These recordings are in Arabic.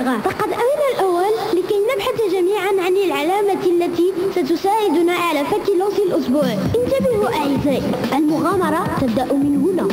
الصغار. فقد أن الأول لكي نبحث جميعا عن العلامة التي ستساعدنا على فك لغز الأسبوع. انتبهوا أعزائي المغامرة تبدأ من هنا.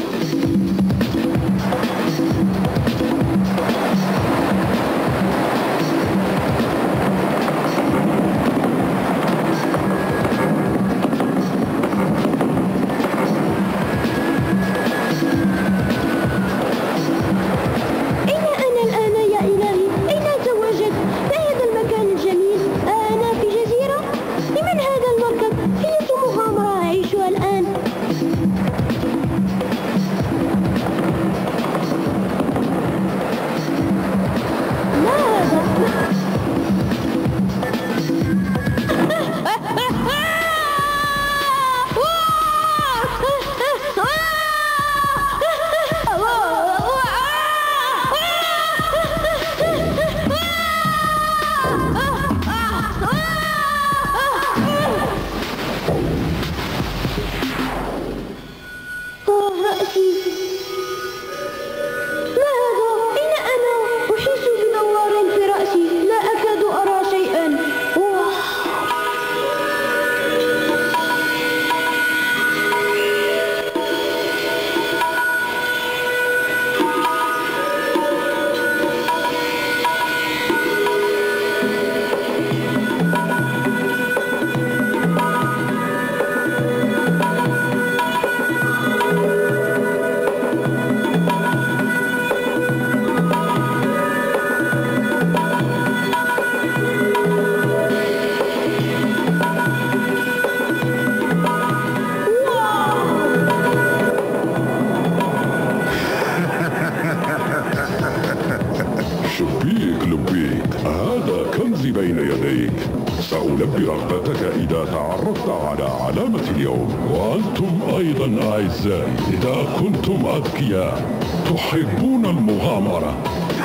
هذا كنزي بين يديك. سألبي رغبتك إذا تعرفت على علامة اليوم. وأنتم أيضا أعزائي إذا كنتم أذكياء تحبون المغامرة.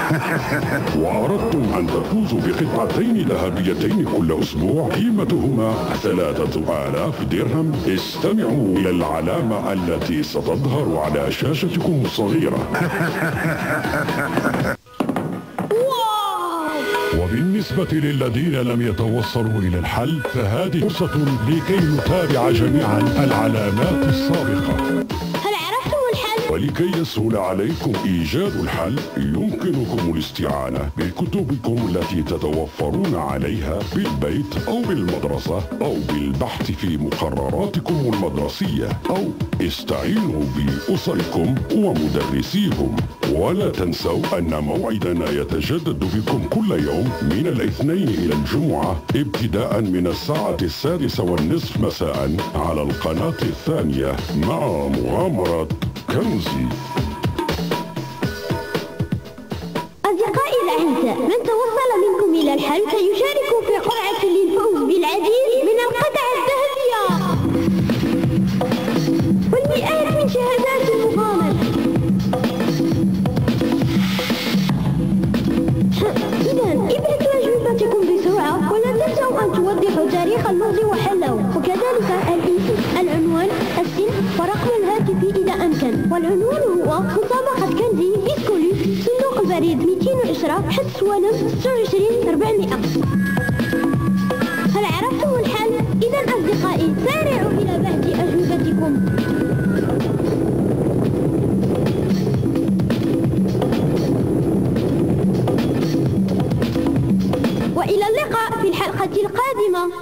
وأردتم أن تفوزوا بقطعتين ذهبيتين كل أسبوع. قيمتهما ثلاثة آلاف درهم. استمعوا إلى العلامة التي ستظهر على شاشتكم الصغيرة. وبالنسبة للذين لم يتوصلوا إلى الحل فهذه فرصة لكي نتابع جميعا العلامات السابقة؟ ولكي يسهل عليكم إيجاد الحل يمكنكم الاستعانة بكتبكم التي تتوفرون عليها بالبيت أو بالمدرسة أو بالبحث في مقرراتكم المدرسية أو استعينوا بأسركم ومدرسيهم. ولا تنسوا أن موعدنا يتجدد بكم كل يوم من الاثنين إلى الجمعة ابتداء من الساعة السادسة والنصف مساء على القناة الثانية مع مغامرة كنزي أصدقائي الأعزاء من توصل منكم إلى الحل سيشارك في قرعة للفوز بالعديد من القطع الذهبية. والمئات من شهادات المغامرة إذا ابعثوا أجوبتكم بسرعة ولا تنسوا أن توضحوا تاريخ اللغز وحله. وكذلك الاسم العنوان السن ورقم أمكن والعنوان هو مسابقة كنزي بسكولي صندوق البريد 210 حد سوالم 26 400 هل عرفتم الحل؟ إذا أصدقائي سارعوا إلى بعث أجوبتكم وإلى اللقاء في الحلقة القادمة.